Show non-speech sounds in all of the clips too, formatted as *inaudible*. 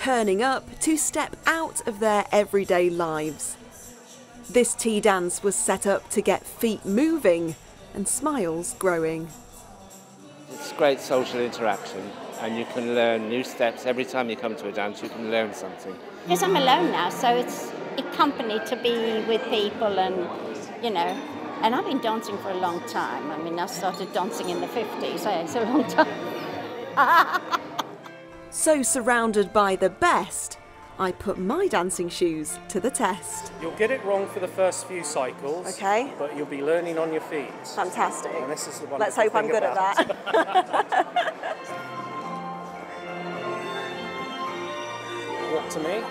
turning up to step out of their everyday lives. This tea dance was set up to get feet moving and smiles growing. It's great social interaction and you can learn new steps every time you come to a dance you can learn something. Because I'm alone now so it's a company to be with people and you know and I've been dancing for a long time. I mean I started dancing in the 50s so eh? it's a long time. *laughs* so surrounded by the best I put my dancing shoes to the test. You'll get it wrong for the first few cycles. Okay. But you'll be learning on your feet. Fantastic. And this is the Let's hope I'm good at that. *laughs* Walk to me.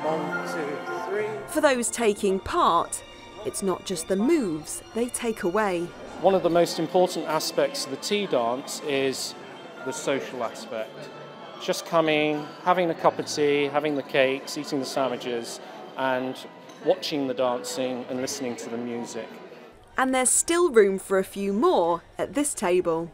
One, two, three. For those taking part, it's not just the moves they take away. One of the most important aspects of the tea dance is the social aspect just coming, having a cup of tea, having the cakes, eating the sandwiches, and watching the dancing and listening to the music. And there's still room for a few more at this table.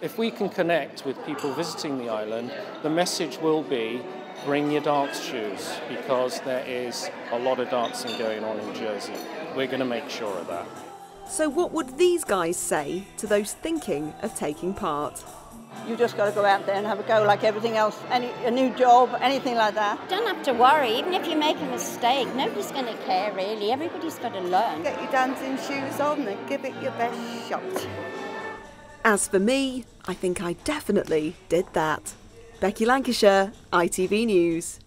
If we can connect with people visiting the island, the message will be bring your dance shoes because there is a lot of dancing going on in Jersey. We're going to make sure of that. So, what would these guys say to those thinking of taking part? You just got to go out there and have a go like everything else. Any a new job, anything like that. Don't have to worry. Even if you make a mistake, nobody's going to care really. Everybody's got to learn. Get your dancing shoes on and give it your best shot. As for me, I think I definitely did that. Becky Lancashire, ITV News.